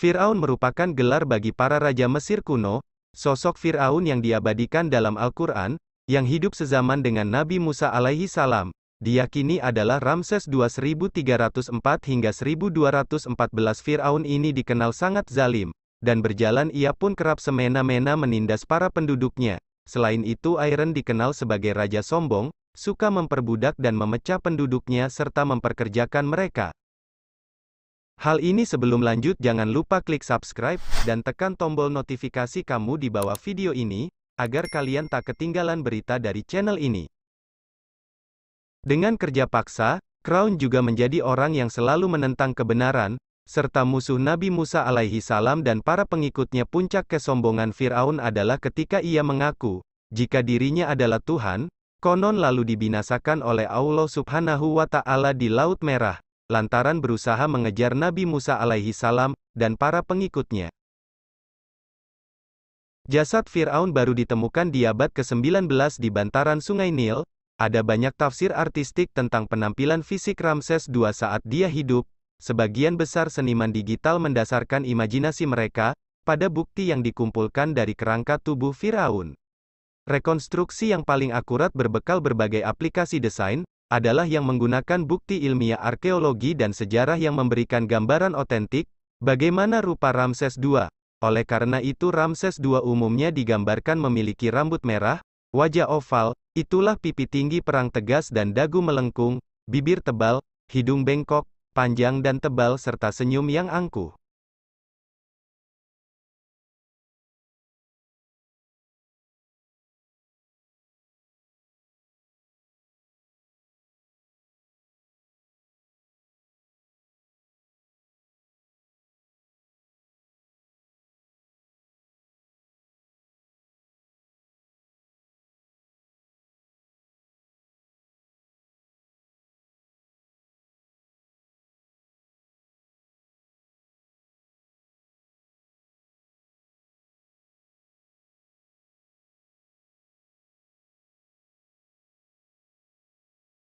Fir'aun merupakan gelar bagi para raja Mesir kuno, sosok Fir'aun yang diabadikan dalam Al-Quran, yang hidup sezaman dengan Nabi Musa alaihi salam, diyakini adalah Ramses II 1304 hingga 1214 Fir'aun ini dikenal sangat zalim, dan berjalan ia pun kerap semena-mena menindas para penduduknya. Selain itu Iron dikenal sebagai raja sombong, suka memperbudak dan memecah penduduknya serta memperkerjakan mereka. Hal ini sebelum lanjut jangan lupa klik subscribe, dan tekan tombol notifikasi kamu di bawah video ini, agar kalian tak ketinggalan berita dari channel ini. Dengan kerja paksa, Crown juga menjadi orang yang selalu menentang kebenaran, serta musuh Nabi Musa alaihi salam dan para pengikutnya puncak kesombongan Fir'aun adalah ketika ia mengaku, jika dirinya adalah Tuhan, konon lalu dibinasakan oleh Allah subhanahu wa ta'ala di Laut Merah, lantaran berusaha mengejar Nabi Musa alaihi salam, dan para pengikutnya. Jasad Fir'aun baru ditemukan di abad ke-19 di bantaran Sungai Nil, ada banyak tafsir artistik tentang penampilan fisik Ramses II saat dia hidup, sebagian besar seniman digital mendasarkan imajinasi mereka, pada bukti yang dikumpulkan dari kerangka tubuh Firaun. Rekonstruksi yang paling akurat berbekal berbagai aplikasi desain, adalah yang menggunakan bukti ilmiah arkeologi dan sejarah yang memberikan gambaran otentik, bagaimana rupa Ramses II. Oleh karena itu Ramses II umumnya digambarkan memiliki rambut merah, wajah oval, itulah pipi tinggi perang tegas dan dagu melengkung, bibir tebal, hidung bengkok, panjang dan tebal serta senyum yang angkuh.